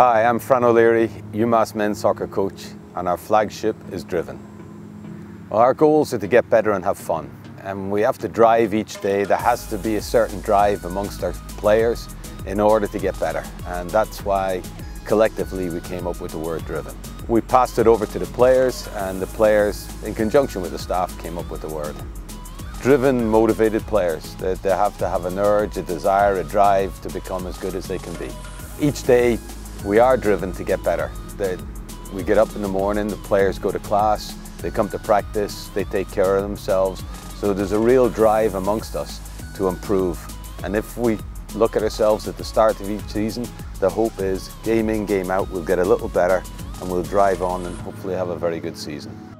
Hi, I'm Fran O'Leary, UMass men's soccer coach, and our flagship is Driven. Well, our goals are to get better and have fun, and we have to drive each day. There has to be a certain drive amongst our players in order to get better, and that's why collectively we came up with the word Driven. We passed it over to the players, and the players, in conjunction with the staff, came up with the word driven, motivated players. They, they have to have an urge, a desire, a drive to become as good as they can be. Each day we are driven to get better. We get up in the morning, the players go to class, they come to practice, they take care of themselves. So there's a real drive amongst us to improve. And if we look at ourselves at the start of each season, the hope is game in, game out, we'll get a little better and we'll drive on and hopefully have a very good season.